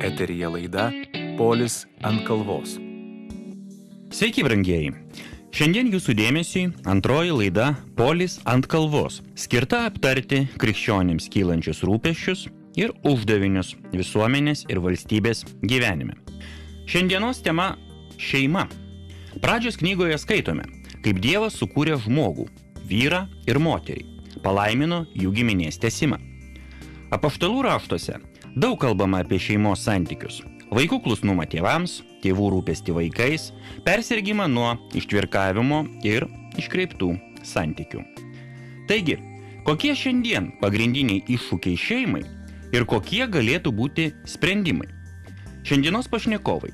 Eterija laida Polis ant kalvos. Sveiki, brangieji. Šiandien jūsų dėmesiui antroji laida Polis ant kalvos, skirta aptarti krikščionims kylančius rūpeščius ir uždavinius visuomenės ir valstybės gyvenime. Šiandienos tema - šeima. Pradžios knygoje skaitome, kaip Dievas sukūrė žmogų - vyrą ir moterį, palaimino jų giminės tesimą. Apaštalų raštuose daug kalbama apie šeimos santykius - vaikų klusnumą tėvams, tėvų rūpesti vaikais, persirgymą nuo ištvirkavimo ir iškreiptų santykių. Taigi, kokie šiandien pagrindiniai iššūkiai šeimai ir kokie galėtų būti sprendimai? Šiandienos pašnekovai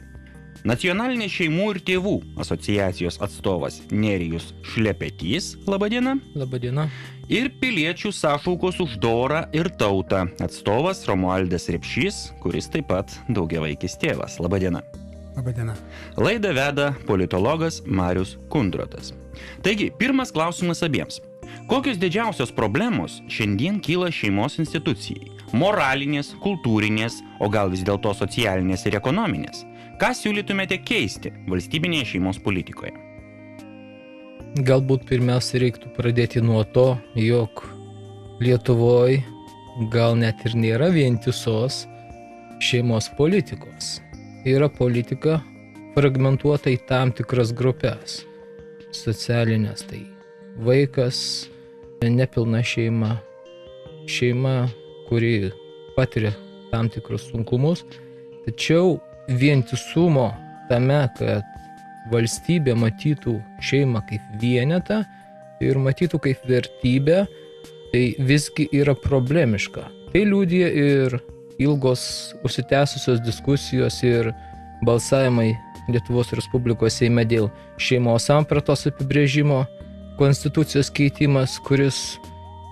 Nacionalinės šeimų ir tėvų asociacijos atstovas Nerijus Šlepetys, labadiena. Labadiena. Ir piliečių sąšaukos už dorą ir tautą atstovas Romualdas Repšys, kuris taip pat daugiavaikis tėvas. Labadiena. Labadiena. Laidą veda politologas Marius Kundrotas. Taigi, pirmas klausimas abiems. Kokios didžiausios problemos šiandien kyla šeimos institucijai? Moralinės, kultūrinės, o gal vis dėlto socialinės ir ekonominės? Ką siūlytumėte keisti valstybinėje šeimos politikoje? Galbūt pirmiausia reiktų pradėti nuo to, jog Lietuvoje gal net ir nėra vientisos šeimos politikos. Yra politika fragmentuota į tam tikras grupės socialinės. Tai vaikas, nepilna šeima, šeima, kuri patiria tam tikrus sunkumus, tačiau vientisumo tame, kad valstybė matytų šeimą kaip vienetą ir matytų kaip vertybę, tai visgi yra problemiška. Tai liūdė ir ilgos užsitęsusios diskusijos ir balsavimai Lietuvos Respublikos Seime dėl šeimos sampratos apibrėžimo, konstitucijos keitimas, kuris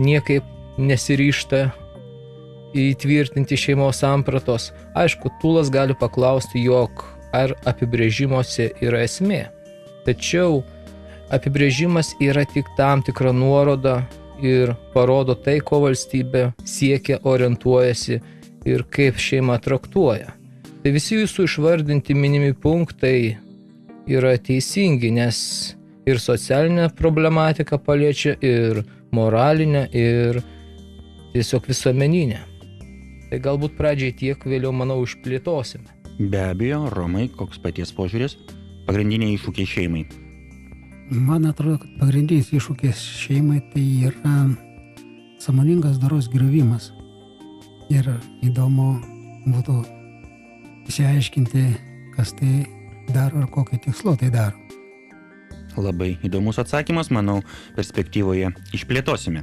niekaip nesiryšta įtvirtinti šeimos sampratos. Aišku, Tulas gali paklausti, jog ar apibrėžimuose yra esmė. Tačiau apibrėžimas yra tik tam tikra nuoroda ir parodo tai, ko valstybė siekia, orientuojasi ir kaip šeima traktuoja. Tai visi jūsų išvardinti minimi punktai yra teisingi, nes ir socialinę problematiką paliečia, ir moralinę, ir tiesiog visuomeninę. Tai galbūt pradžiai tiek, vėliau, manau, išplėtosime. Be abejo, Romai, koks paties požiūris, pagrindiniai iššūkiai šeimai. Man atrodo, kad pagrindinis iššūkis šeimai tai yra samoningas daros griuvimas. Ir įdomu būtų išsiaiškinti, kas tai daro ir kokio tikslo tai daro. Labai įdomus atsakymas, manau, perspektyvoje išplėtosime.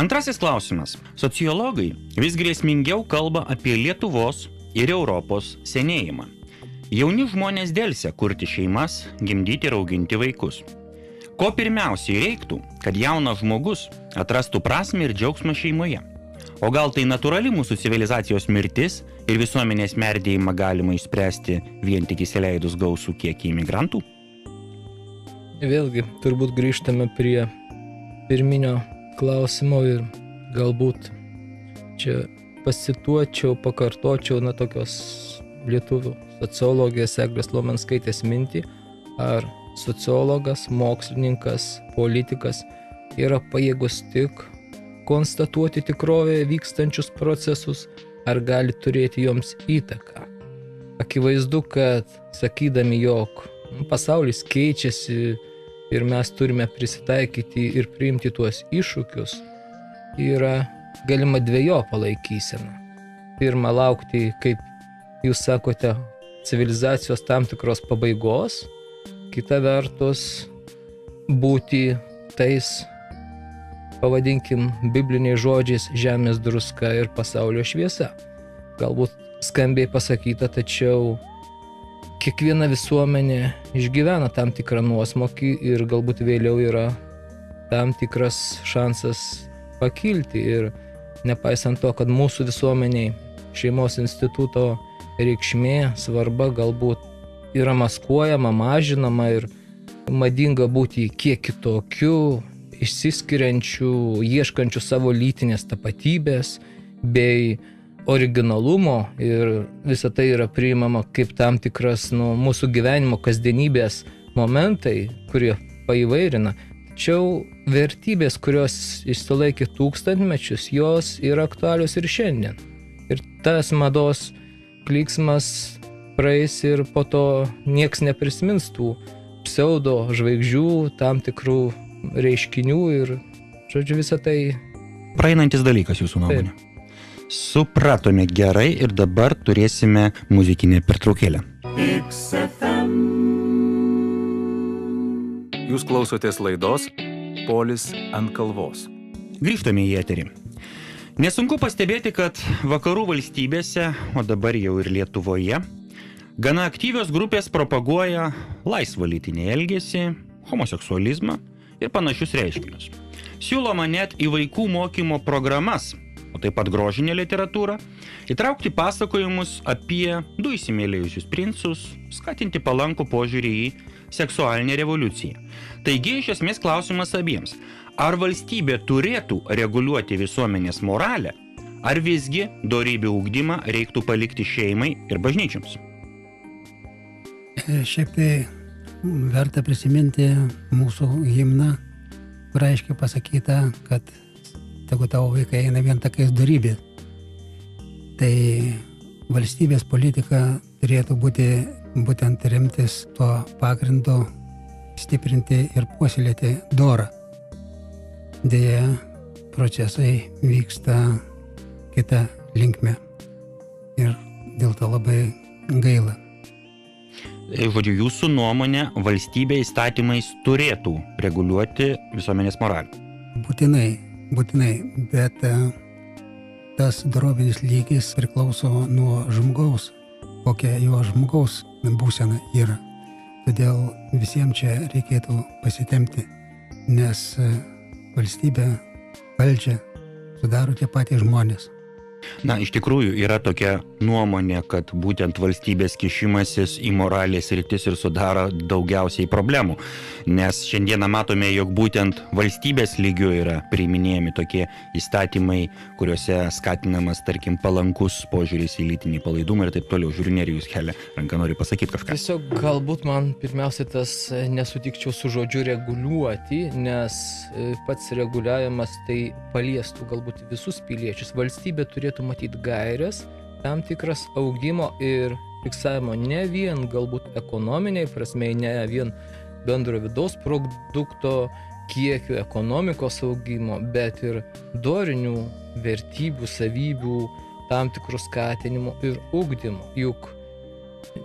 Antrasis klausimas. Sociologai vis grėsmingiau kalba apie Lietuvos ir Europos senėjimą. Jauni žmonės dėlsia kurti šeimas, gimdyti ir auginti vaikus. Ko pirmiausiai reiktų, kad jaunas žmogus atrastų prasme ir džiaugsmą šeimoje? O gal tai natūrali mūsų civilizacijos mirtis ir visuomenės merdėjimą galima išspręsti vien tik įsileidus gausų kiekį imigrantų? Vėlgi, turbūt grįžtame prie pirminio klausimo ir galbūt čia pasituočiau, pakartočiau, na, tokios lietuvių sociologijos Eglės Lomenskaitės mintį, ar sociologas, mokslininkas, politikas yra pajėgus tik konstatuoti tikrovėje vykstančius procesus, ar gali turėti joms įtaką. Akivaizdu, kad sakydami, jog pasaulis keičiasi ir mes turime prisitaikyti ir priimti tuos iššūkius, yra galima dviejo palaikysena. Pirma, laukti, kaip jūs sakote, civilizacijos tam tikros pabaigos, kita vertus, būti tais, pavadinkim, bibliniais žodžiais žemės druska ir pasaulio šviesa. Galbūt skambiai pasakyta, tačiau kiekviena visuomenė išgyvena tam tikrą nuosmokį ir galbūt vėliau yra tam tikras šansas pakilti. Ir nepaisant to, kad mūsų visuomeniai šeimos instituto reikšmė, svarba galbūt yra maskuojama, mažinama ir madinga būti kiek kitokiu, išsiskiriančiu, ieškančiu savo lytinės tapatybės bei originalumo ir visa tai yra priimama kaip tam tikras nu, mūsų gyvenimo kasdienybės momentai, kurie paįvairina. Tačiau vertybės, kurios išsilaikė tūkstantmečius, jos yra aktualios ir šiandien. Ir tas mados kliksmas praeis ir po to nieks neprisimins tų pseudo žvaigždžių, tam tikrų reiškinių ir, žodžiu, visą tai. Praeinantis dalykas jūsų nuomonė. Taip. Supratome gerai ir dabar turėsime muzikinę pertraukėlę. Jūs klausotės laidos Polis ant kalvos. Grįžtame į eterį. Nesunku pastebėti, kad vakarų valstybėse, o dabar jau ir Lietuvoje, gana aktyvios grupės propaguoja laisvą lytinį elgesį, homoseksualizmą ir panašius reiškinius. Siūloma net į vaikų mokymo programas o taip pat grožinę literatūrą, įtraukti pasakojimus apie du įsimylėjusius princus, skatinti palankų požiūrį į seksualinę revoliuciją. Taigi iš esmės klausimas abiems. Ar valstybė turėtų reguliuoti visuomenės moralę, ar visgi darybių ūkdymą reiktų palikti šeimai ir bažnyčiams? E, šiaip tai verta prisiminti mūsų himną, kur aiškiai pasakyta, kad tegu tavo vaikai eina vien takais darybė. Tai valstybės politika turėtų būti būtent remtis tuo pagrindu stiprinti ir puoselėti dorą. Deja, procesai vyksta kita linkme ir dėl to labai gaila. Žodžiu, jūsų nuomonė, valstybė įstatymais turėtų reguliuoti visuomenės moralę. Būtinai, būtinai, bet e, tas dorovinis lygis priklauso nuo žmogaus, kokia jo žmogaus būsena yra. Todėl visiems čia reikėtų pasitemti, nes e, valstybė, valdžia sudaro tie patys žmonės. Na, iš tikrųjų yra tokia nuomonė, kad būtent valstybės kišimasis į moralės rytis ir sudaro daugiausiai problemų. Nes šiandieną matome, jog būtent valstybės lygių yra priiminėjami tokie įstatymai, kuriuose skatinamas, tarkim, palankus požiūris į lytinį palaidumą ir taip toliau. Žiūriu, nerijus kelia ranką, nori pasakyti kažką. Tiesiog galbūt man pirmiausia tas e, nesutikčiau su žodžiu reguliuoti, nes e, pats reguliavimas tai paliestų galbūt visus piliečius. Valstybė turėtų turėtų matyti gairias, tam tikras augimo ir fiksavimo ne vien galbūt ekonominiai prasme, ne vien bendro vidaus produkto kiekių ekonomikos augimo, bet ir dorinių vertybių, savybių, tam tikrų skatinimų ir ugdymo. Juk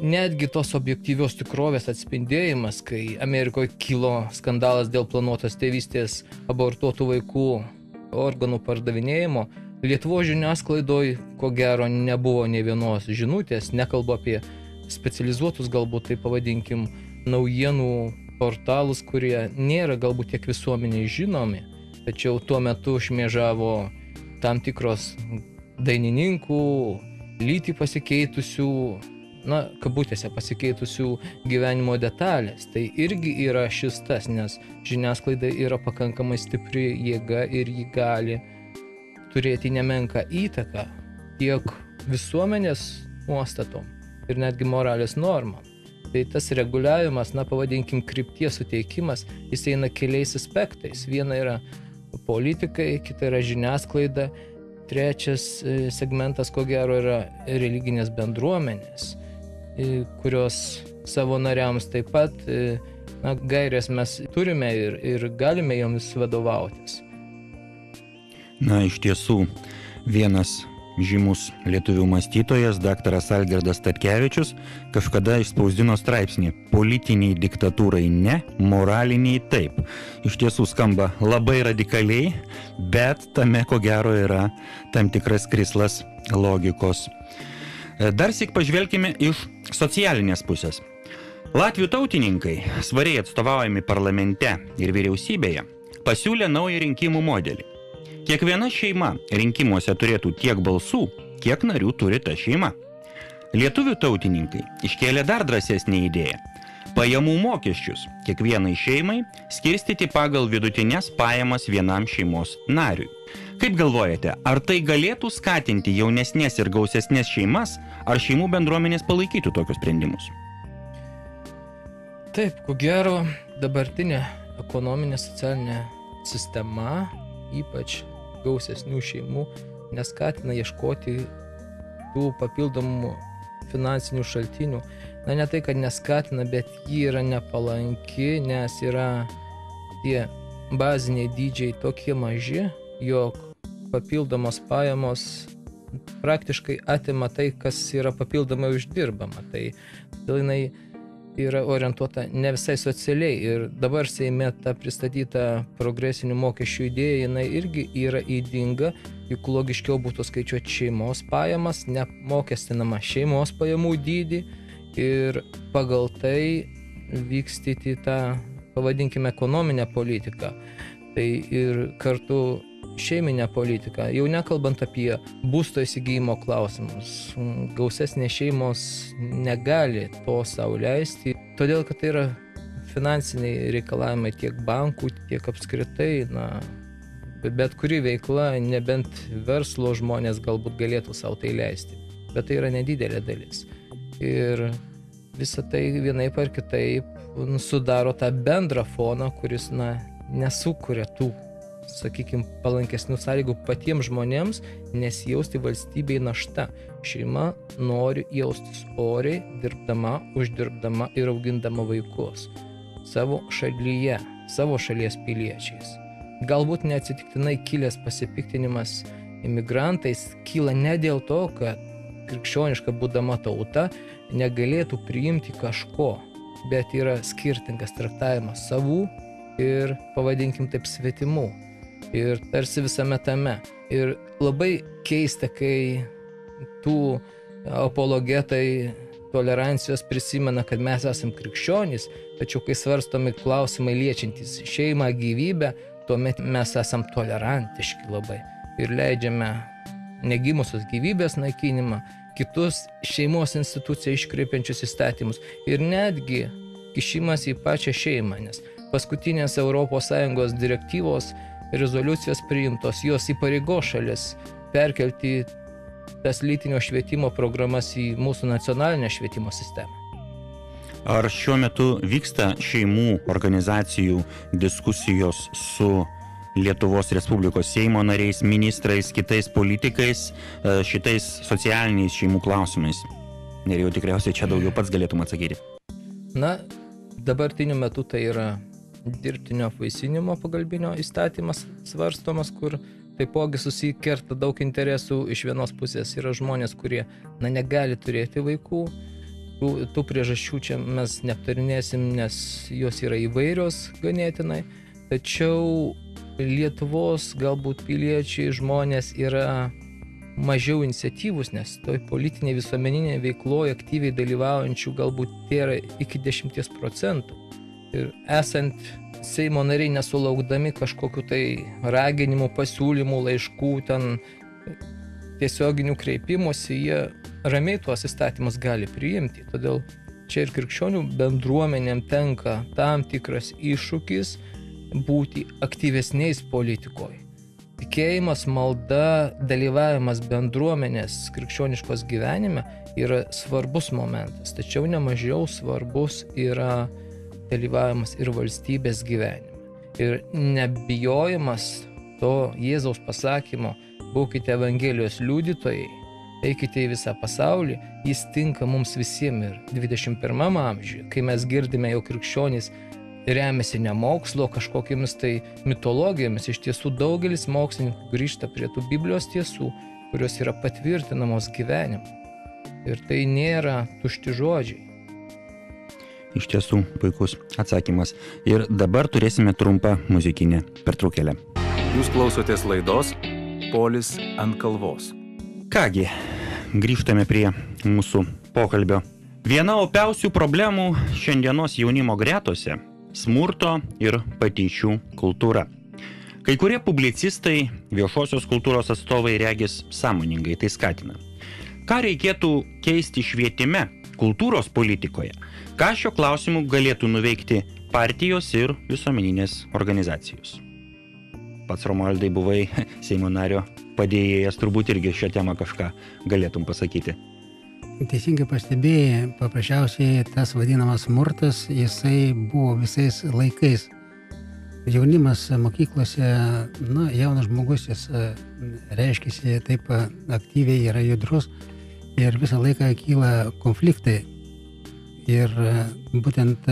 netgi tos objektyvios tikrovės atspindėjimas, kai Amerikoje kilo skandalas dėl planuotos tėvystės abortuotų vaikų organų pardavinėjimo, Lietuvo žiniasklaidoj, ko gero, nebuvo ne vienos žinutės, nekalbu apie specializuotus, galbūt tai pavadinkim, naujienų portalus, kurie nėra galbūt tiek visuomeniai žinomi, tačiau tuo metu šmėžavo tam tikros dainininkų, lytį pasikeitusių, na, kabutėse pasikeitusių gyvenimo detalės. Tai irgi yra šis tas, nes žiniasklaida yra pakankamai stipri jėga ir ji gali turėti nemenką įtaką tiek visuomenės nuostatom ir netgi moralės normam. Tai tas reguliavimas, na pavadinkim, krypties suteikimas, jis eina keliais aspektais. Viena yra politikai, kita yra žiniasklaida, trečias e, segmentas, ko gero, yra religinės bendruomenės, e, kurios savo nariams taip pat e, na, gairės mes turime ir, ir galime jomis vadovautis. Na, iš tiesų, vienas žymus lietuvių mąstytojas, daktaras Algerdas Tatkevičius, kažkada išspausdino straipsnį Politiniai diktatūrai ne, moraliniai taip. Iš tiesų skamba labai radikaliai, bet tame ko gero yra tam tikras krislas logikos. Dar sik pažvelkime iš socialinės pusės. Latvių tautininkai, svariai atstovaujami parlamente ir vyriausybėje, pasiūlė naują rinkimų modelį Kiekviena šeima rinkimuose turėtų tiek balsų, kiek narių turi ta šeima. Lietuvių tautininkai iškėlė dar drąsesnį idėją pajamų mokesčius kiekvienai šeimai skirstyti pagal vidutinės pajamas vienam šeimos nariui. Kaip galvojate, ar tai galėtų skatinti jaunesnės ir gausesnės šeimas, ar šeimų bendruomenės palaikytų tokius sprendimus? Taip, ko gero, dabartinė ekonominė socialinė sistema, ypač gausesnių šeimų, neskatina ieškoti tų papildomų finansinių šaltinių. Na ne tai, kad neskatina, bet ji yra nepalanki, nes yra tie baziniai dydžiai tokie maži, jog papildomos pajamos praktiškai atima tai, kas yra papildomai uždirbama. Tai todėl jinai yra orientuota ne visai socialiai ir dabar Seime ta pristatyta progresinių mokesčių idėja, jinai irgi yra įdinga, juk logiškiau būtų skaičiuoti šeimos pajamas, nemokestinama šeimos pajamų dydį ir pagal tai vykstyti tą, pavadinkime, ekonominę politiką. Tai ir kartu šeiminę politiką, jau nekalbant apie būsto įsigijimo klausimus. Gausesnės šeimos negali to savo leisti, todėl kad tai yra finansiniai reikalavimai tiek bankų, tiek apskritai, na, bet kuri veikla, nebent verslo žmonės galbūt galėtų savo tai leisti, bet tai yra nedidelė dalis. Ir visą tai vienaip ar kitaip sudaro tą bendrą foną, kuris, na, nesukuria tų sakykime, palankesnių sąlygų patiems žmonėms nesijausti valstybei našta. Šeima nori jaustis oriai, dirbdama, uždirbdama ir augindama vaikus. Savo šalyje, savo šalies piliečiais. Galbūt neatsitiktinai kilęs pasipiktinimas imigrantais kyla ne dėl to, kad krikščioniška būdama tauta negalėtų priimti kažko, bet yra skirtingas traktavimas savų ir, pavadinkim taip, svetimų ir tarsi visame tame. Ir labai keista, kai tų apologetai tolerancijos prisimena, kad mes esame krikščionys, tačiau kai svarstomi klausimai liečiantis šeimą, gyvybę, tuomet mes esame tolerantiški labai ir leidžiame negimusios gyvybės naikinimą, kitus šeimos instituciją iškreipiančius įstatymus ir netgi kišimas į pačią šeimą, nes paskutinės ES direktyvos rezoliucijos priimtos, jos įpareigo šalis perkelti tas lytinio švietimo programas į mūsų nacionalinę švietimo sistemą. Ar šiuo metu vyksta šeimų organizacijų diskusijos su Lietuvos Respublikos Seimo nariais, ministrais, kitais politikais, e, šitais socialiniais šeimų klausimais? Ir jau tikriausiai čia daugiau pats galėtum atsakyti. Na, dabartiniu metu tai yra dirbtinio apvaisinimo pagalbinio įstatymas svarstomas, kur taipogi susikerta daug interesų. Iš vienos pusės yra žmonės, kurie na, negali turėti vaikų. Tų, tų priežasčių čia mes neaptarinėsim, nes jos yra įvairios ganėtinai. Tačiau Lietuvos galbūt piliečiai žmonės yra mažiau iniciatyvus, nes toj politinėje visuomeninėje veikloje aktyviai dalyvaujančių galbūt yra iki 10 procentų. Ir esant Seimo nariai nesulaukdami kažkokiu tai raginimų, pasiūlymų, laiškų, ten tiesioginių kreipimuose, jie ramiai tuos įstatymus gali priimti. Todėl čia ir krikščionių bendruomenėm tenka tam tikras iššūkis būti aktyvesniais politikoje. Tikėjimas, malda, dalyvavimas bendruomenės krikščioniškos gyvenime yra svarbus momentas, tačiau nemažiau svarbus yra dalyvavimas ir valstybės gyvenime. Ir nebijojimas to Jėzaus pasakymo, būkite Evangelijos liudytojai, eikite į visą pasaulį, jis tinka mums visiems ir 21 amžiuje, kai mes girdime, jau krikščionys remiasi ne mokslo kažkokiamis tai mitologijomis, iš tiesų daugelis mokslininkų grįžta prie tų Biblijos tiesų, kurios yra patvirtinamos gyvenimu. Ir tai nėra tušti žodžiai. Iš tiesų, puikus atsakymas. Ir dabar turėsime trumpą muzikinę pertraukėlę. Jūs klausotės laidos Polis ant kalvos. Kągi, grįžtame prie mūsų pokalbio. Viena opiausių problemų šiandienos jaunimo gretose - smurto ir patyčių kultūra. Kai kurie publicistai, viešosios kultūros atstovai regis sąmoningai tai skatina. Ką reikėtų keisti švietime, kultūros politikoje, ką šio klausimu galėtų nuveikti partijos ir visuomeninės organizacijos. Pats Romualdai buvai Seimo nario padėjėjas, turbūt irgi šią temą kažką galėtum pasakyti. Teisingai pastebėjai, paprasčiausiai tas vadinamas smurtas, jisai buvo visais laikais. Jaunimas mokyklose, na, jaunas žmogus, jis e, reiškia taip e, aktyviai, yra judrus ir visą laiką kyla konfliktai. Ir e, būtent,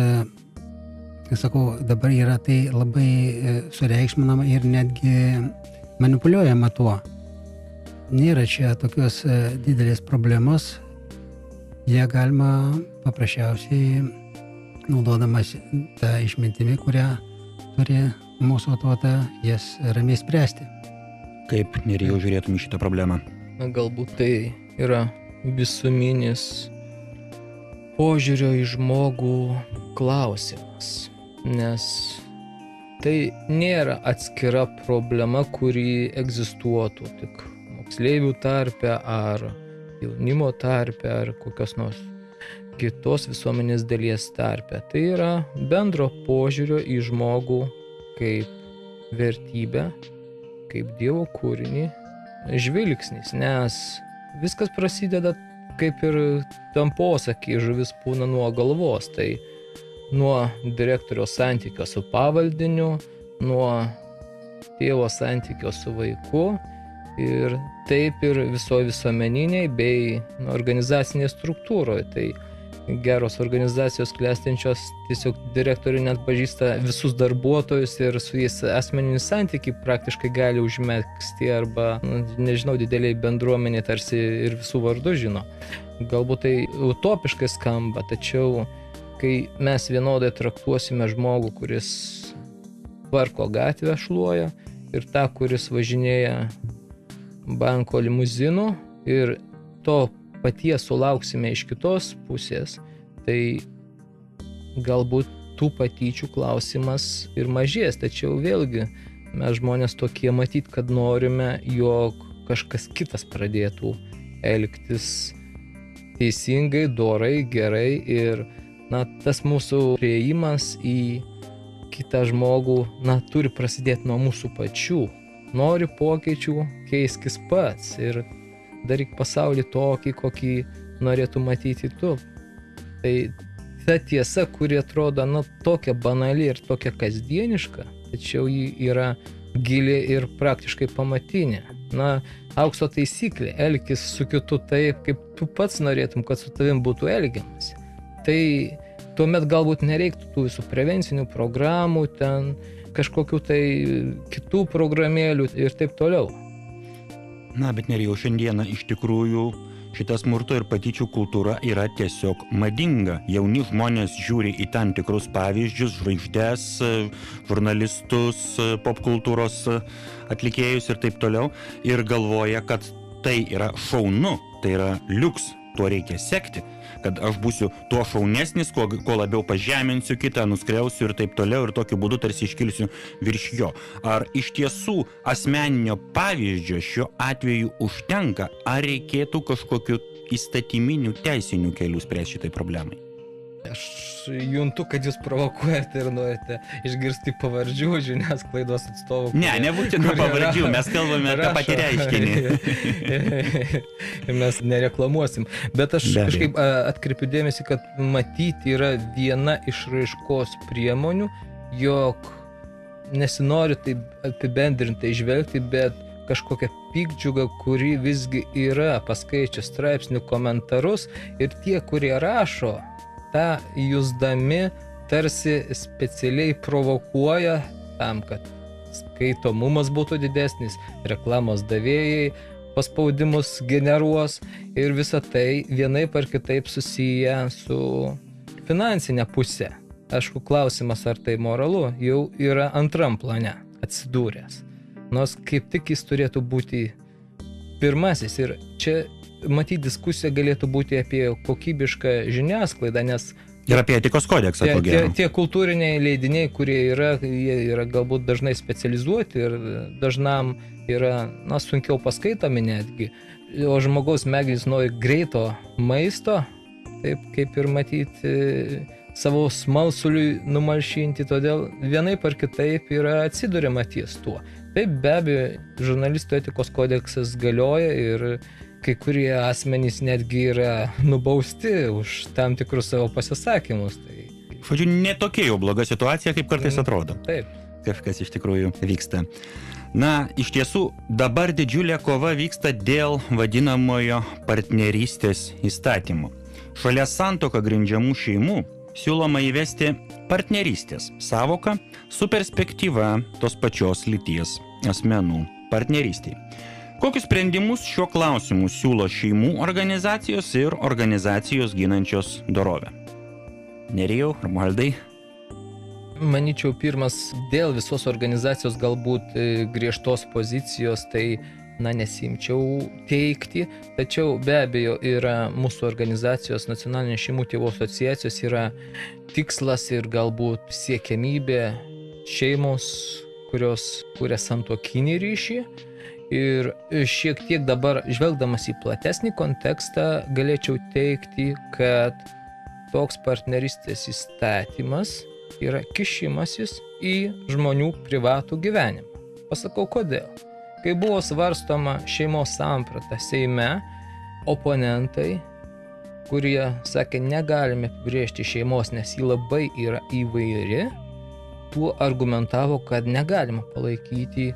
sakau, dabar yra tai labai sureikšminama ir netgi manipuliuojama tuo. Nėra čia tokios didelės problemos, ją galima paprasčiausiai naudodamas tą išmintimi, kurią turi mūsų tauta, jas ramiai spręsti. Kaip nerijau žiūrėtum į šitą problemą? Na, galbūt tai yra visuminis požiūrio į žmogų klausimas, nes tai nėra atskira problema, kuri egzistuotų tik moksleivių tarpe ar jaunimo tarpe ar kokios nors kitos visuomenės dalies tarpe. Tai yra bendro požiūrio į žmogų kaip vertybę, kaip Dievo kūrinį žvilgsnis, nes viskas prasideda kaip ir tam posakį žuvis pūna nuo galvos, tai nuo direktoriaus santykio su pavaldiniu, nuo tėvo santykio su vaiku ir taip ir visoje visuomeniniai bei organizacinėje struktūroje. Tai geros organizacijos klestinčios tiesiog direktorių net pažįsta visus darbuotojus ir su jais asmeninį santykį praktiškai gali užmėgsti arba, nu, nežinau, dideliai bendruomenė tarsi ir visų vardų žino. Galbūt tai utopiškai skamba, tačiau kai mes vienodai traktuosime žmogų, kuris tvarko gatvę šluoja ir tą, kuris važinėja banko limuzinų ir to paties sulauksime iš kitos pusės, tai galbūt tų patyčių klausimas ir mažės, tačiau vėlgi mes žmonės tokie matyt, kad norime, jog kažkas kitas pradėtų elgtis teisingai, dorai, gerai ir na, tas mūsų prieimas į kitą žmogų, na, turi prasidėti nuo mūsų pačių, nori pokyčių, keiskis pats ir daryk pasaulį tokį, kokį norėtų matyti tu. Tai ta tiesa, kuri atrodo, na, tokia banali ir tokia kasdieniška, tačiau ji yra gili ir praktiškai pamatinė. Na, aukso taisyklė - elgtis su kitu taip, kaip tu pats norėtum, kad su tavim būtų elgiamas. Tai tuomet galbūt nereiktų tų visų prevencinių programų, ten kažkokių tai kitų programėlių ir taip toliau. Na, bet nerijau šiandieną iš tikrųjų šita smurto ir patyčių kultūra yra tiesiog madinga. Jauni žmonės žiūri į tam tikrus pavyzdžius, žvaigždės, žurnalistus, popkultūros atlikėjus ir taip toliau ir galvoja, kad tai yra šaunu, tai yra liuks, tuo reikia sekti kad aš būsiu tuo šaunesnis, kuo, kuo labiau pažeminsiu kitą, nuskriausiu ir taip toliau ir tokiu būdu tarsi iškilsiu virš jo. Ar iš tiesų asmeninio pavyzdžio šiuo atveju užtenka, ar reikėtų kažkokiu įstatyminių teisinių kelių spręsti šitai problemai? Aš juntu, kad jūs provokuojate ir norite išgirsti pavardžių žiniasklaidos atstovų. Ne, nebūtina pavardžių, mes kalbame apie patį reiškinį. ir mes nereklamuosim. Bet aš kažkaip atkreipiu dėmesį, kad matyti yra viena iš raiškos priemonių, jog nesinori taip apibendrintai žvelgti, bet kažkokią pikdžiugą, kuri visgi yra paskaičius straipsnių komentarus ir tie, kurie rašo, tą jūsdami tarsi specialiai provokuoja tam, kad skaitomumas būtų didesnis, reklamos davėjai paspaudimus generuos ir visa tai vienaip ar kitaip susiję su finansinė pusė. Aišku, klausimas, ar tai moralu, jau yra antram plane atsidūręs. Nors kaip tik jis turėtų būti pirmasis ir čia matyt, diskusija galėtų būti apie kokybišką žiniasklaidą, nes Ir apie etikos kodeksą. Tie, tie, tie kultūriniai leidiniai, kurie yra, jie yra galbūt dažnai specializuoti ir dažnam yra, na, sunkiau paskaitomi netgi. O žmogaus smegenys nori greito maisto, taip kaip ir matyti savo smalsuliui numalšinti, todėl vienaip ar kitaip yra atsiduriama ties tuo. Taip be abejo, žurnalistų etikos kodeksas galioja ir kai kurie asmenys netgi yra nubausti už tam tikrus savo pasisakymus. Tai... Žodžiu, netokia jau bloga situacija, kaip kartais atrodo. Taip. Kažkas iš tikrųjų vyksta. Na, iš tiesų, dabar didžiulė kova vyksta dėl vadinamojo partnerystės įstatymų. Šalia santoką grindžiamų šeimų siūloma įvesti partnerystės savoką su perspektyva tos pačios lyties asmenų partnerystiai. Kokius sprendimus šiuo klausimu siūlo šeimų organizacijos ir organizacijos ginančios dorovę? Nerijau, Armaldai. Maničiau, pirmas dėl visos organizacijos galbūt e, griežtos pozicijos, tai na, nesimčiau teikti, tačiau be abejo yra mūsų organizacijos nacionalinės šeimų tėvų asociacijos yra tikslas ir galbūt siekiamybė šeimos, kurios kuria santokinį ryšį. Ir šiek tiek dabar, žvelgdamas į platesnį kontekstą, galėčiau teikti, kad toks partneristės įstatymas yra kišimasis į žmonių privatų gyvenimą. Pasakau kodėl. Kai buvo svarstoma šeimos samprata Seime, oponentai, kurie sakė, negalime apibriežti šeimos, nes ji labai yra įvairi, tuo argumentavo, kad negalima palaikyti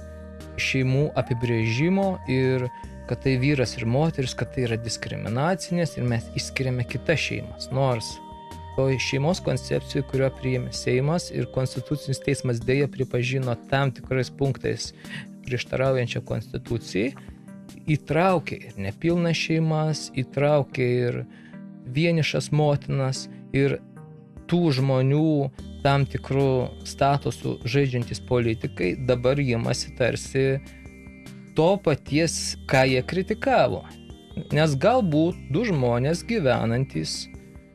šeimų apibrėžimo ir kad tai vyras ir moteris, kad tai yra diskriminacinės ir mes išskiriame kitas šeimas. Nors toj šeimos koncepcijai, kurio priėmė Seimas ir Konstitucinis teismas dėja pripažino tam tikrais punktais prieštaraujančią konstitucijai, įtraukė ir nepilnas šeimas, įtraukė ir vienišas motinas ir tų žmonių tam tikrų statusų žaidžiantis politikai dabar jimasi tarsi to paties, ką jie kritikavo. Nes galbūt du žmonės gyvenantis,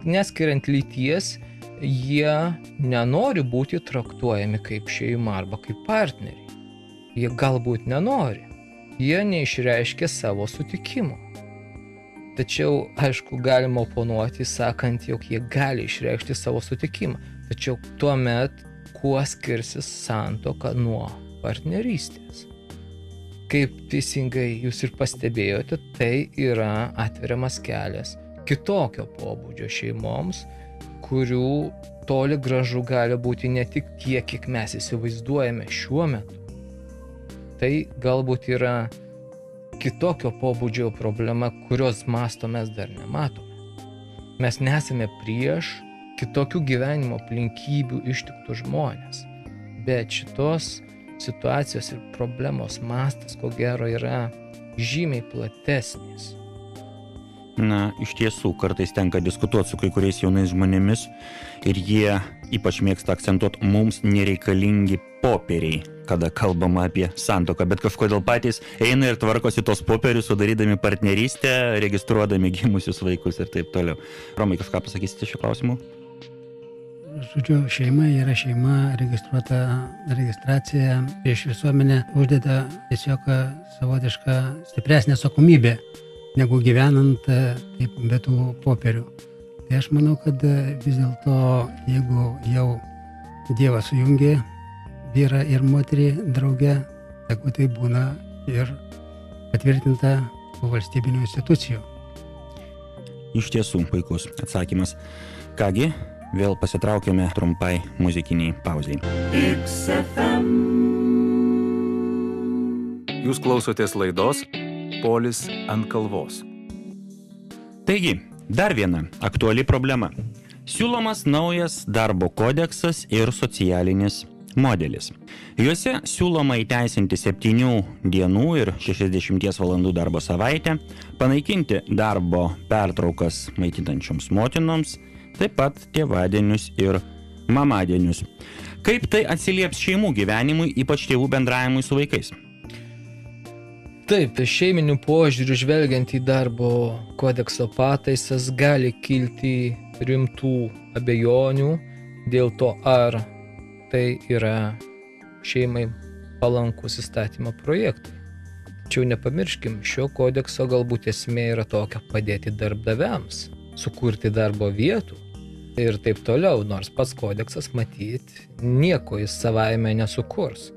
neskiriant lyties, jie nenori būti traktuojami kaip šeima arba kaip partneriai. Jie galbūt nenori. Jie neišreiškia savo sutikimo. Tačiau, aišku, galima oponuoti, sakant, jog jie gali išreikšti savo sutikimą. Tačiau tuo met, kuo skirsis santoka nuo partnerystės. Kaip teisingai jūs ir pastebėjote, tai yra atveriamas kelias kitokio pobūdžio šeimoms, kurių toli gražu gali būti ne tik tiek, kiek mes įsivaizduojame šiuo metu, tai galbūt yra kitokio pobūdžio problema, kurios masto mes dar nematome. Mes nesame prieš kitokių gyvenimo aplinkybių ištiktų žmonės, bet šitos situacijos ir problemos mastas, ko gero, yra žymiai platesnis. Na, iš tiesų, kartais tenka diskutuoti su kai kuriais jaunais žmonėmis ir jie ypač mėgsta akcentuoti mums nereikalingi popieriai kada kalbama apie santoką, bet kažkodėl patys eina ir tvarkosi tos popierius, sudarydami partnerystę, registruodami gimusius vaikus ir taip toliau. Romai, kažką pasakysite šiuo klausimu? Žodžiu, šeima yra šeima, registruota registracija prieš visuomenę uždeda tiesiog savotišką stipresnę atsakomybę negu gyvenant taip be tų popierių. Tai aš manau, kad vis dėlto, jeigu jau Dievas sujungė vyrą ir moterį drauge, tegu tai būna ir patvirtinta valstybinių institucijų. Iš tiesų, puikus atsakymas. Kągi, vėl pasitraukėme trumpai muzikiniai pauziai. XFM. Jūs klausotės laidos Polis ant kalvos. Taigi, dar viena aktuali problema. Siūlomas naujas darbo kodeksas ir socialinis modelis. Juose siūloma įteisinti 7 dienų ir 60 valandų darbo savaitę, panaikinti darbo pertraukas maitinančioms motinoms, taip pat tėvadienius ir mamadienius. Kaip tai atsilieps šeimų gyvenimui, ypač tėvų bendravimui su vaikais? Taip, šeiminių požiūrių žvelgiant į darbo kodekso pataisas gali kilti rimtų abejonių dėl to, ar tai yra šeimai palankus įstatymo projektai. Tačiau nepamirškim, šio kodekso galbūt esmė yra tokia padėti darbdaviams sukurti darbo vietų ir taip toliau, nors pats kodeksas matyt nieko jis savaime nesukurs.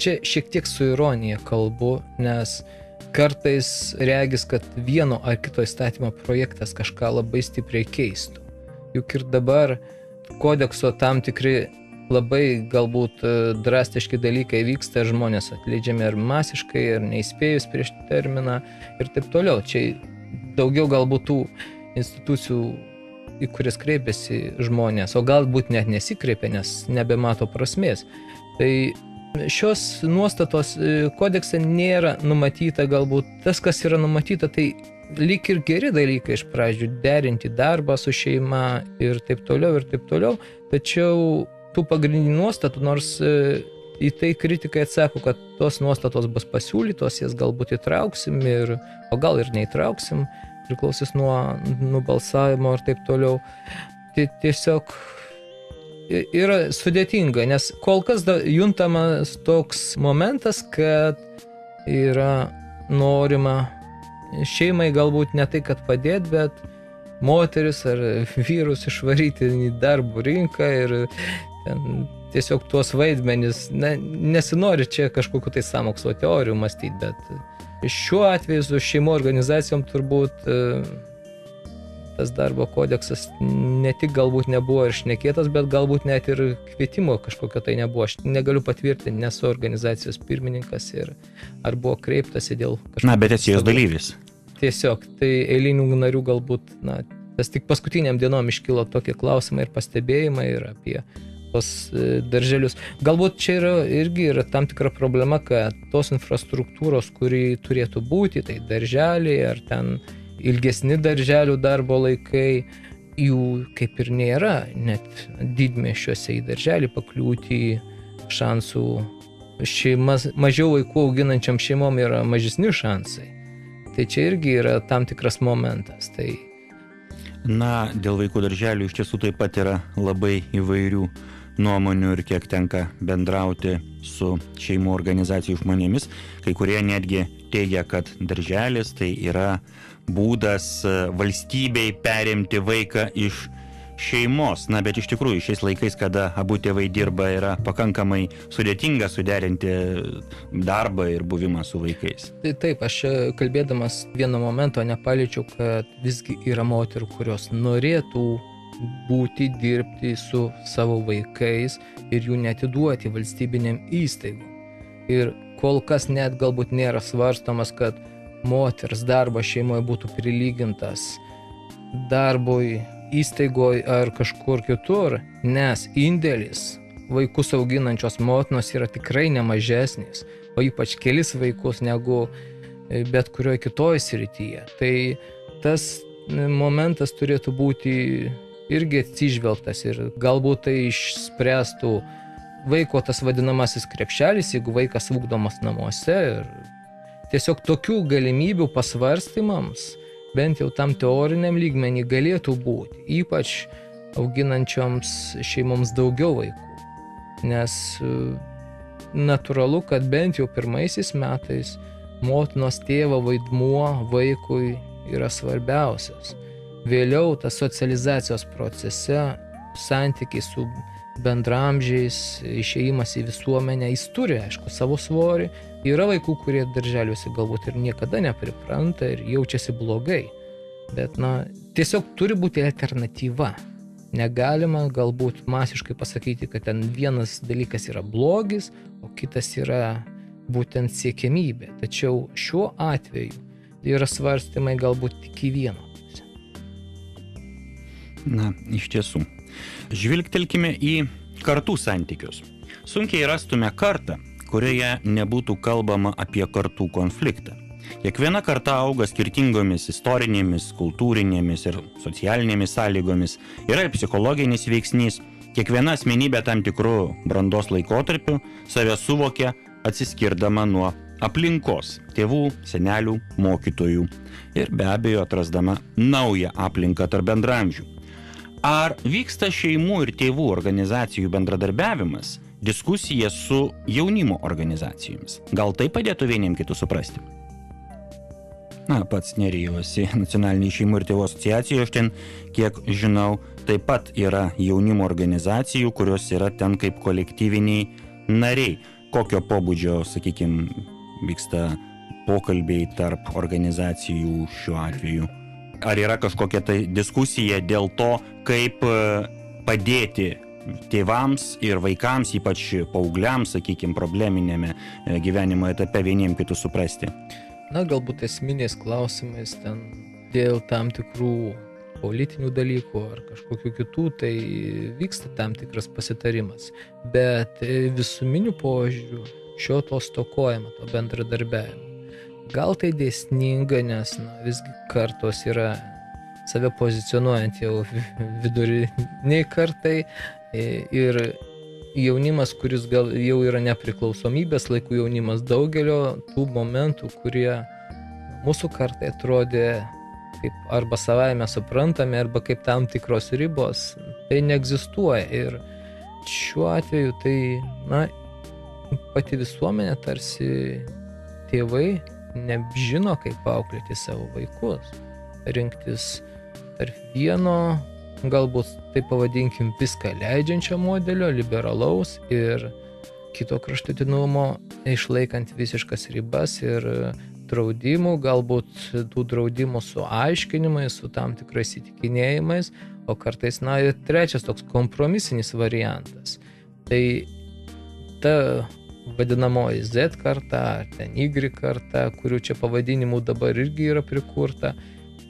Čia šiek tiek su ironija kalbu, nes kartais regis, kad vieno ar kito įstatymo projektas kažką labai stipriai keistų. Juk ir dabar kodekso tam tikri labai galbūt e, drastiški dalykai vyksta, žmonės atleidžiami ar masiškai, ar neįspėjus prieš terminą ir taip toliau. Čia daugiau galbūt tų institucijų, į kurias kreipiasi žmonės, o galbūt net nesikreipia, nes nebemato prasmės. Tai šios nuostatos e, kodekse nėra numatyta galbūt tas, kas yra numatyta, tai lyg ir geri dalykai iš pradžių - derinti darbą su šeima ir taip toliau ir taip toliau, tačiau tų pagrindinių nuostatų, nors e, į tai kritikai atsako, kad tos nuostatos bus pasiūlytos, jas galbūt įtrauksim, ir, o gal ir neįtrauksim, priklausys nuo nubalsavimo ir taip toliau. Tai tiesiog yra sudėtinga, nes kol kas juntamas toks momentas, kad yra norima šeimai galbūt ne tai, kad padėti, bet moteris ar vyrus išvaryti į darbo rinką ir ten tiesiog tuos vaidmenis, na, nesinori čia kažkokiu tai samokslo teorijų mąstyti, bet šiuo atveju su šeimo organizacijom turbūt e, tas darbo kodeksas ne tik galbūt nebuvo ir šnekėtas, bet galbūt net ir kvietimo kažkokio tai nebuvo. Aš negaliu patvirtinti, nesu organizacijos pirmininkas ir ar buvo kreiptasi dėl kažkokio. Na, bet esi jos dalyvis. Tiesiog, tai eilinių narių galbūt, na, tas tik paskutiniam dienom iškilo tokie klausimai ir pastebėjimai ir apie tos e, darželius. Galbūt čia yra irgi yra tam tikra problema, kad tos infrastruktūros, kuri turėtų būti, tai darželiai ar ten ilgesni darželių darbo laikai, jų kaip ir nėra, net didmešiuose į darželį pakliūti šansų šeimas, mažiau vaikų auginančiam šeimom yra mažesni šansai. Tai čia irgi yra tam tikras momentas. Tai... Na, dėl vaikų darželių iš tiesų taip pat yra labai įvairių nuomonių ir kiek tenka bendrauti su šeimų organizacijų žmonėmis. Kai kurie netgi teigia, kad darželis tai yra būdas e, valstybei perimti vaiką iš šeimos. Na, bet iš tikrųjų šiais laikais, kada abu tėvai dirba, yra pakankamai sudėtinga suderinti darbą ir buvimą su vaikais. Tai taip, aš kalbėdamas vieno momento nepaliečiau, kad visgi yra moterų, kurios norėtų būti, dirbti su savo vaikais ir jų netiduoti valstybinėm įstaigom. Ir kol kas net galbūt nėra svarstomas, kad moters darbas šeimoje būtų prilygintas darbui įstaigoje ar kažkur kitur, nes indėlis vaikus auginančios motinos yra tikrai nemažesnis, o ypač kelis vaikus negu e, bet kurioje kitoje srityje. Tai tas momentas turėtų būti irgi atsižvelgtas ir galbūt tai išspręstų vaiko tas vadinamasis krepšelis, jeigu vaikas ūkdomas namuose ir tiesiog tokių galimybių pasvarstymams, bent jau tam teoriniam lygmenį galėtų būti, ypač auginančioms šeimoms daugiau vaikų. Nes e, natūralu, kad bent jau pirmaisiais metais motinos tėvo vaidmuo vaikui yra svarbiausias vėliau tas socializacijos procese santykiai su bendramžiais, išėjimas į visuomenę, jis turi, aišku, savo svorį. Yra vaikų, kurie darželiuose galbūt ir niekada nepripranta ir jaučiasi blogai. Bet, na, tiesiog turi būti alternatyva. Negalima galbūt masiškai pasakyti, kad ten vienas dalykas yra blogis, o kitas yra būtent siekiamybė. Tačiau šiuo atveju yra svarstymai galbūt tik į vieną Na, iš tiesų. Žvilgtelkime į kartų santykius. Sunkiai rastume kartą, kurioje nebūtų kalbama apie kartų konfliktą. Kiekviena karta auga skirtingomis istorinėmis, kultūrinėmis ir socialinėmis sąlygomis. Yra ir psichologinis veiksnys. Kiekviena asmenybė tam tikrų brandos laikotarpiu save suvokia atsiskirdama nuo aplinkos - tėvų, senelių, mokytojų ir be abejo atrasdama naują aplinką tarp bendramžių. Ar vyksta šeimų ir tėvų organizacijų bendradarbiavimas, diskusija su jaunimo organizacijomis? Gal tai padėtų vieniem kitų suprasti? Na, pats nerijosi nacionaliniai šeimų ir tėvų asociacijų, aš ten, kiek žinau, taip pat yra jaunimo organizacijų, kurios yra ten kaip kolektyviniai nariai. Kokio pobūdžio, sakykime, vyksta pokalbiai tarp organizacijų šiuo atveju? Ar yra kažkokia tai diskusija dėl to, kaip e, padėti tėvams ir vaikams, ypač paaugliams, sakykime, probleminėme e, gyvenimo etape vieniem kitus suprasti? Na, galbūt esminiais klausimais ten dėl tam tikrų politinių dalykų ar kažkokių kitų, tai vyksta tam tikras pasitarimas. Bet e, visuminių požiūrių šio to stokojama, to bendradarbiavimo. Gal tai dėsninga, nes na, visgi kartos yra save pozicionuojant jau viduriniai kartai e, ir jaunimas, kuris gal jau yra nepriklausomybės laikų jaunimas, daugelio tų momentų, kurie mūsų kartai atrodė kaip arba savaime suprantami, arba kaip tam tikros ribos, tai neegzistuoja. Ir šiuo atveju tai, na, pati visuomenė tarsi tėvai nežino, kaip auklėti savo vaikus, rinktis tarp vieno, galbūt tai pavadinkim viską leidžiančio modelio, liberalaus ir kito kraštutinumo, išlaikant visiškas ribas ir draudimų, galbūt tų draudimų su aiškinimais, su tam tikrais įtikinėjimais, o kartais, na, ir trečias toks kompromisinis variantas. Tai ta vadinamoji Z karta, ar ten Y karta, kurių čia pavadinimų dabar irgi yra prikurta,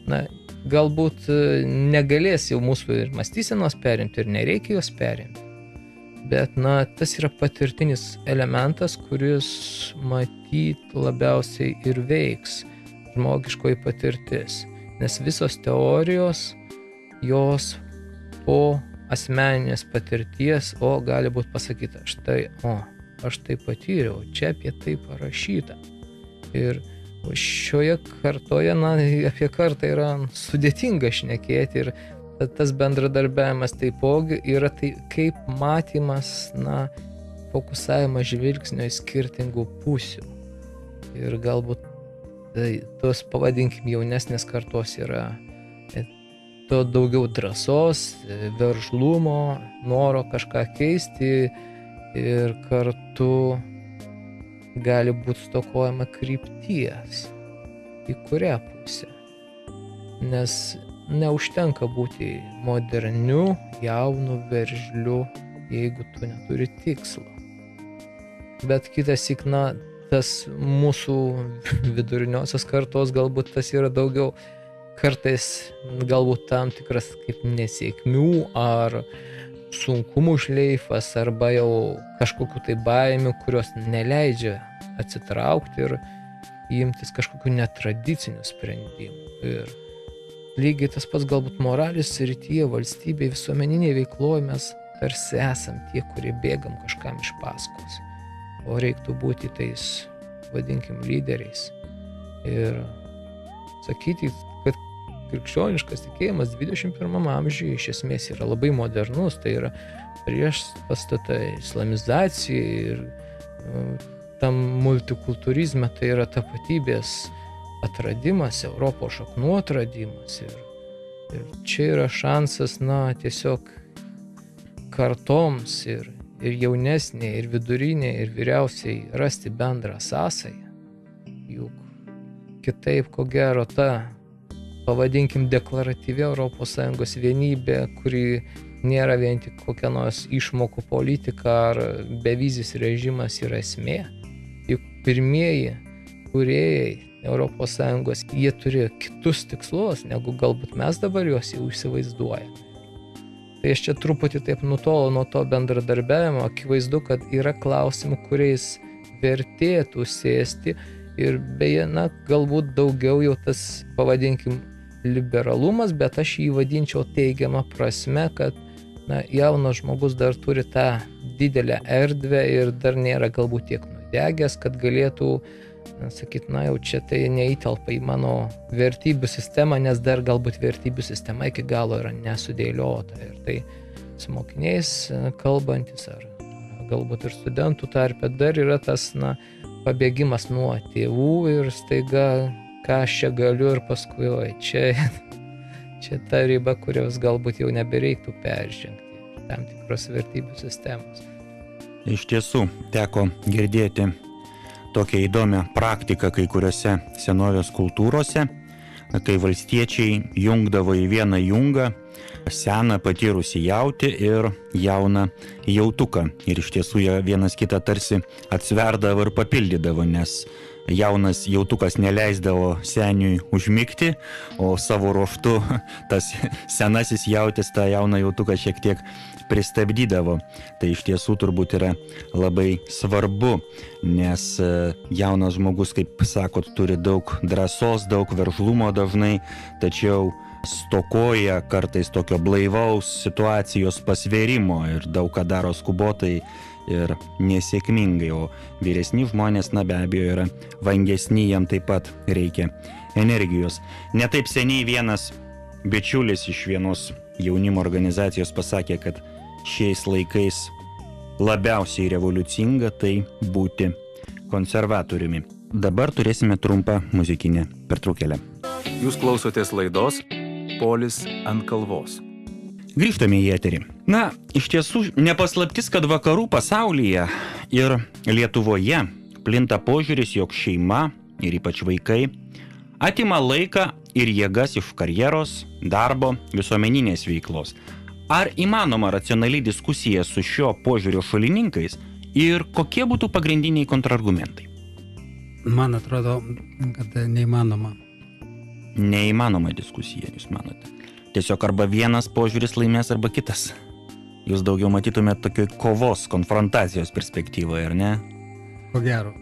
na, galbūt negalės jau mūsų ir mąstysenos perimti, ir nereikia jos perimti bet na tas yra patirtinis elementas, kuris matyt labiausiai ir veiks žmogiškoji patirtis. Nes visos teorijos, jos po asmeninės patirties, o gali būti pasakyta, štai, o, aš tai patyriau, čia apie tai parašyta. Ir šioje kartoje, na, apie kartą yra sudėtinga šnekėti ir tas bendradarbiavimas taipogi yra tai kaip matymas, na, fokusavimas žvilgsnio į skirtingų pusių. Ir galbūt tai, tos, pavadinkim, jaunesnės kartos yra e, to daugiau drąsos, e, veržlumo, noro kažką keisti ir kartu gali būti stokojama krypties, į kurią pusę. Nes neužtenka būti moderniu, jaunu, veržliu, jeigu tu neturi tikslo. Bet kitas ikna, tas mūsų viduriniosios kartos galbūt tas yra daugiau kartais galbūt tam tikras kaip nesėkmių ar sunkumų šleifas arba jau kažkokiu tai baimių, kurios neleidžia atsitraukti ir imtis kažkokių netradicinių sprendimų. Ir Lygiai tas pats galbūt moralės srityje, valstybėje, visuomeninėje veikloje mes tarsi esam tie, kurie bėgam kažkam iš paskos. O reiktų būti tais, vadinkim, lyderiais. Ir sakyti, krikščioniškas tikėjimas 21 amžiuje iš esmės yra labai modernus, tai yra prieš pastatą islamizacijai ir nu, tam multikultūrizme tai yra tapatybės atradimas, Europos šaknų atradimas. Ir, ir čia yra šansas, na, tiesiog kartoms ir, ir jaunesnė, ir vidurinė, ir vyriausiai rasti bendrą sąsąją. Juk kitaip, ko gero, ta, pavadinkim, deklaratyvi ES vienybė, kuri nėra vien tik kokia nors išmokų politika ar bevizis režimas yra esmė. Juk pirmieji kuriejai ES, jie turėjo kitus tikslus, negu galbūt mes dabar juos jau įsivaizduojame. Tai aš čia truputį taip nutolo nuo to bendradarbiavimo, akivaizdu, kad yra klausimų, kuriais vertėtų sėsti ir beje, na, galbūt daugiau jau tas, pavadinkim, liberalumas, bet aš jį vadinčiau teigiamą prasme, kad na, jaunas žmogus dar turi tą didelę erdvę ir dar nėra galbūt tiek nudegęs, kad galėtų uh, sakyt, na jau čia tai neįtelpa į mano vertybių sistemą, nes dar galbūt vertybių sistema iki galo yra nesudėliota. Ir tai su mokiniais e, kalbantis ar galbūt ir studentų tarpe dar yra tas, na, pabėgimas nuo tėvų ir staiga ką aš čia galiu ir paskui, oi, čia, čia ta riba, kurios galbūt jau nebereiktų peržengti, tam tikros vertybių sistemos. Iš tiesų, teko girdėti tokią įdomią praktiką kai kuriuose senovės kultūrose, kai valstiečiai jungdavo į vieną jungą seną patyrusį jauti ir jauną jautuką. Ir iš tiesų jie vienas kitą tarsi atsverdavo ir papildydavo, nes jaunas jautukas neleisdavo seniui užmygti, o savo ruoštu tas senasis jautis tą jauną jautuką šiek tiek pristabdydavo. Tai iš tiesų turbūt yra labai svarbu, nes e, jaunas žmogus, kaip sakot, turi daug drąsos, daug veržlumo dažnai, tačiau stokoja kartais tokio blaivaus situacijos pasvėrimo ir daug ką daro skubotai ir nesėkmingai, o vyresni žmonės, na be abejo, yra vangesni, jam taip pat reikia energijos. Netaip seniai vienas bičiulis iš vienos jaunimo organizacijos pasakė, kad šiais laikais labiausiai revoliucinga tai būti konservatoriumi. Dabar turėsime trumpą muzikinę pertraukėlę. Jūs klausotės laidos Polis ant kalvos. Grįžtame į eterį. Na, iš tiesų, nepaslaptis, kad vakarų pasaulyje ir Lietuvoje plinta požiūris, jog šeima ir ypač vaikai atima laiką ir jėgas iš karjeros, darbo, visuomeninės veiklos. Ar įmanoma racionaliai diskusija su šio požiūrio šalininkais ir kokie būtų pagrindiniai kontrargumentai? Man atrodo, kad neįmanoma. Neįmanoma diskusija, jūs manote. Tiesiog arba vienas požiūris laimės, arba kitas. Jūs daugiau matytumėte tokioj kovos, konfrontacijos perspektyvoje, ar ne? Ko gero.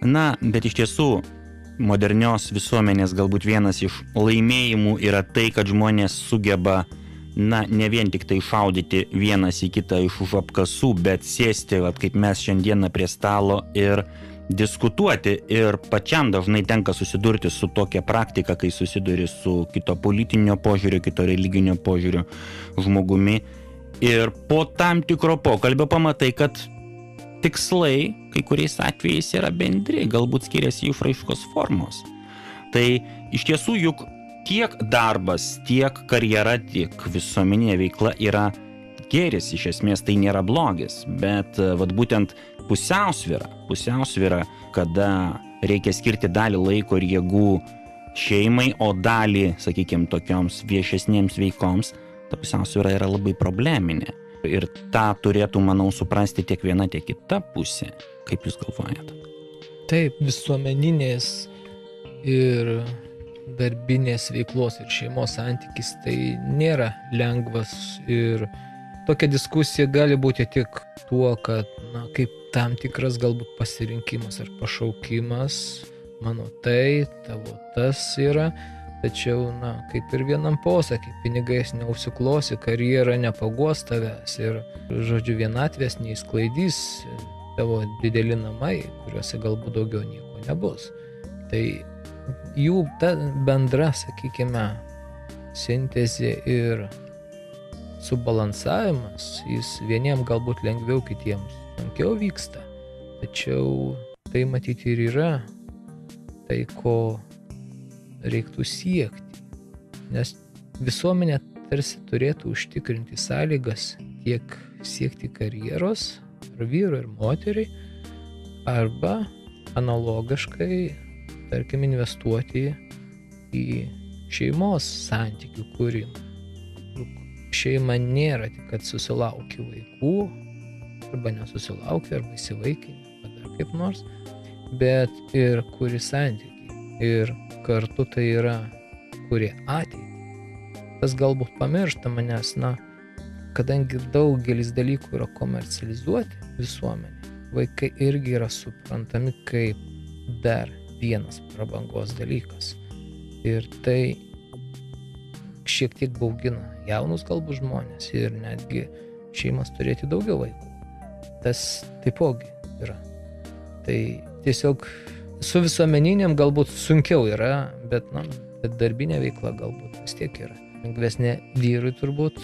Na, bet iš tiesų, modernios visuomenės galbūt vienas iš laimėjimų yra tai, kad žmonės sugeba, na, ne vien tik tai šaudyti vienas į kitą iš už apkasų, bet sėsti, vat, kaip mes šiandieną prie stalo ir diskutuoti ir pačiam dažnai tenka susidurti su tokia praktika, kai susiduri su kito politinio požiūrio, kito religinio požiūrio žmogumi ir po tam tikro pokalbio pamatai, kad tikslai kai kuriais atvejais yra bendri, galbūt skiriasi jų fraiškos formos. Tai iš tiesų juk tiek darbas, tiek karjera, tiek visuomeninė veikla yra gėris, iš esmės tai nėra blogis, bet vad būtent pusiausvyra, pusiausvyra, kada reikia skirti dalį laiko ir jėgų šeimai, o dalį, sakykime, tokioms viešesniems veikoms, ta pusiausvyra yra labai probleminė. Ir tą turėtų, manau, suprasti tiek viena, tiek kita pusė. Kaip Jūs galvojate? Taip, visuomeninės ir darbinės veiklos ir šeimos santykis tai nėra lengvas ir tokia diskusija gali būti tik tuo, kad, na, kaip tam tikras galbūt pasirinkimas ar pašaukimas, mano tai, tavo tas yra, tačiau, na, kaip ir vienam posakį, pinigais neusiklosi, karjera nepaguos tavęs ir, žodžiu, vienatvės neįsklaidys tavo dideli namai, kuriuose galbūt daugiau nieko nebus. Tai jų ta bendra, sakykime, sintezė ir subalansavimas, jis vieniems galbūt lengviau, kitiems sunkiau vyksta. Tačiau tai matyti ir yra tai, ko reiktų siekti. Nes visuomenė tarsi turėtų užtikrinti sąlygas tiek siekti karjeros, ar vyru, ir moteriai, arba analogiškai, tarkim, investuoti į šeimos santykių kūrimą. Juk šeima nėra tik, kad susilauki vaikų, arba nesusilaukia, arba įsivaikinė, arba dar kaip nors, bet ir kuri santykiai. Ir kartu tai yra kurie ateitį. Tas galbūt pamirštama, nes, na, kadangi daugelis dalykų yra komercializuoti visuomenė, vaikai irgi yra suprantami kaip dar vienas prabangos dalykas. Ir tai šiek tiek baugina jaunus galbūt žmonės ir netgi šeimas turėti daugiau vaikų tas taipogi yra. Tai tiesiog su visuomeniniam galbūt sunkiau yra, bet, na, bet darbinė veikla galbūt vis tiek yra. Lengvesnė vyrui turbūt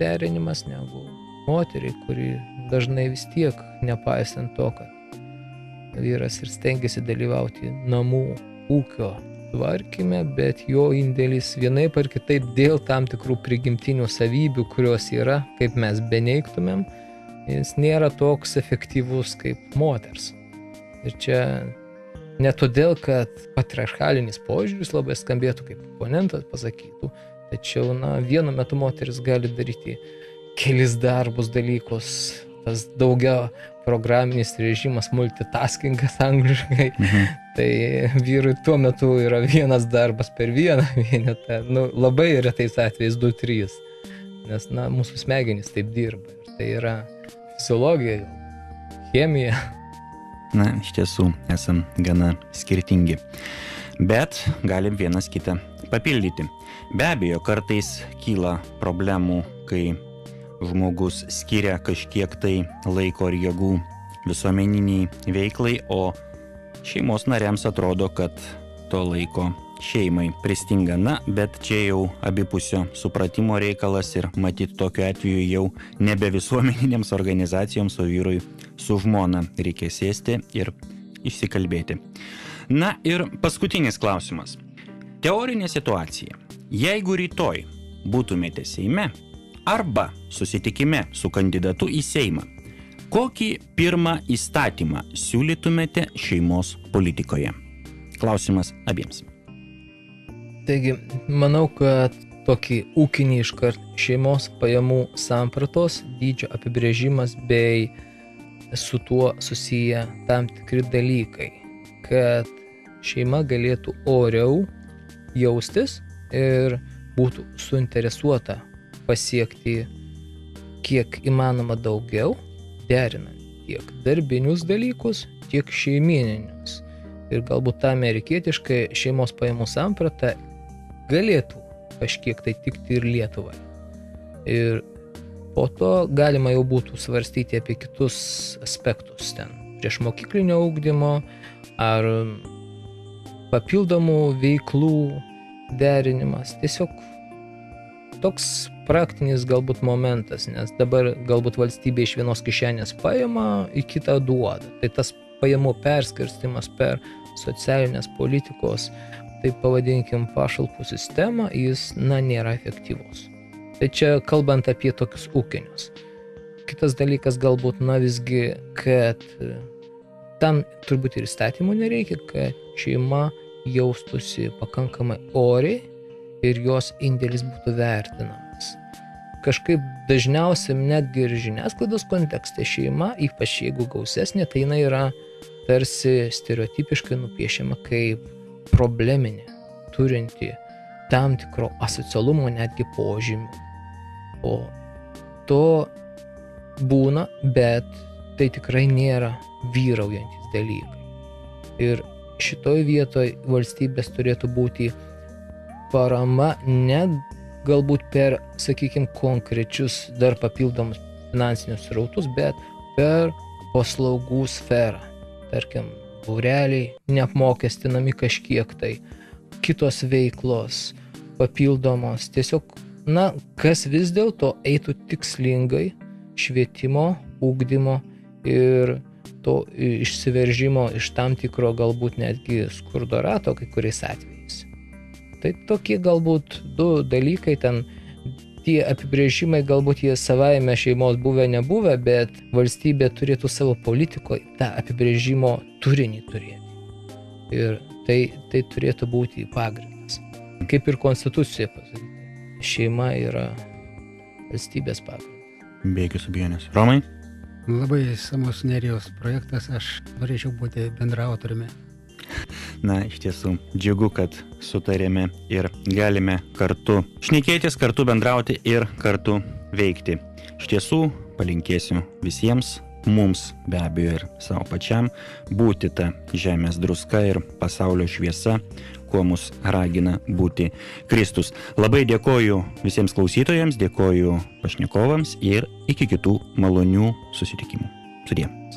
derinimas negu moteriai, kuri dažnai vis tiek, nepaisant to, kad vyras ir stengiasi dalyvauti namų ūkio tvarkyme, bet jo indėlis vienaip ar kitaip dėl tam tikrų prigimtinių savybių, kurios yra, kaip mes beneiktumėm, jis nėra toks efektyvus kaip moters. Ir čia ne todėl, kad patriarchalinis požiūris labai skambėtų, kaip oponentas pasakytų, tačiau, na, vienu metu moteris gali daryti kelis darbus, dalykus, tas daugia programinis režimas, multitaskingas angliškai. Mhm. Tai vyrui tuo metu yra vienas darbas per vieną vienetą, nu, labai retais atvejais 2-3, nes, na, mūsų smegenys taip dirba. Ir tai yra fiziologija, chemija. Na, iš tiesų, esam gana skirtingi. Bet galim vienas kitą papildyti. Be abejo, kartais kyla problemų, kai žmogus skiria kažkiek tai laiko ir jėgų visuomeniniai veiklai, o šeimos nariams atrodo, kad to laiko šeimai pristinga. Na, bet čia jau abipusio supratimo reikalas ir matyt tokiu atveju jau nebe visuomeninėms organizacijoms, o vyrui su žmona reikia sėsti ir išsikalbėti. Na ir paskutinis klausimas. Teorinė situacija. Jeigu rytoj būtumėte Seime, arba susitikime su kandidatu į Seimą, kokį pirmą įstatymą siūlytumėte šeimos politikoje? Klausimas abiems. Taigi, manau, kad tokį ūkinį iškart šeimos pajamų sampratos dydžio apibrėžimas bei su tuo susiję tam tikri dalykai, kad šeima galėtų oriau jaustis ir būtų suinteresuota pasiekti kiek įmanoma daugiau, derinant tiek darbinius dalykus, tiek šeimininius. Ir galbūt ta amerikietiška šeimos pajamų samprata galėtų kažkiek tai tikti ir Lietuvai. Ir po to galima jau būtų svarstyti apie kitus aspektus ten. Prieš mokyklinio augdymo ar papildomų veiklų derinimas. Tiesiog toks praktinis galbūt momentas, nes dabar galbūt valstybė iš vienos kišenės paima, į kitą duoda. Tai tas pajamų perskirstimas per socialinės politikos, tai pavadinkim, pašalpų sistemą, jis, na, nėra efektyvus. Tai čia kalbant apie tokius ūkinius. Kitas dalykas galbūt, na, visgi, kad tam turbūt ir įstatymų nereikia, kad šeima jaustųsi pakankamai oriai ir jos indėlis būtų vertinamas kažkaip dažniausiai netgi ir žiniasklaidos kontekste šeima, ypač jeigu gausesnė, tai jinai yra tarsi stereotipiškai nupiešiama kaip probleminė, turinti tam tikro asocialumo netgi požymių. O to būna, bet tai tikrai nėra vyraujantis dalykai. Ir šitoj vietoj valstybės turėtų būti parama ne galbūt per, sakykime, konkrečius dar papildomus finansinius rautus, bet per paslaugų sferą. Tarkim, būreliai neapmokestinami kažkiek tai, kitos veiklos papildomos. Tiesiog, na, kas vis dėlto eitų tikslingai švietimo, ūkdymo ir to išsiveržimo iš tam tikro galbūt netgi skurdo rato kai kuriais atvejais. Tai tokie galbūt du dalykai ten, tie apibrėžimai galbūt jie savaime šeimos buvę nebuvę, bet valstybė turėtų savo politikoje tą apibrėžimo turinį turėti. Ir tai, tai turėtų būti pagrindas. Kaip ir konstitucija pasakyta. Šeima yra valstybės pagrindas. Be jokios abejonės. Romai? Labai samos nerijos projektas, aš norėčiau būti bendrautoriumi. Na, iš tiesų, džiugu, kad sutarėme ir galime kartu šnekėtis, kartu bendrauti ir kartu veikti. Iš tiesų, palinkėsiu visiems, mums be abejo ir savo pačiam, būti ta žemės druska ir pasaulio šviesa, kuo mus ragina būti Kristus. Labai dėkoju visiems klausytojams, dėkoju pašnekovams ir iki kitų malonių susitikimų. Sudie.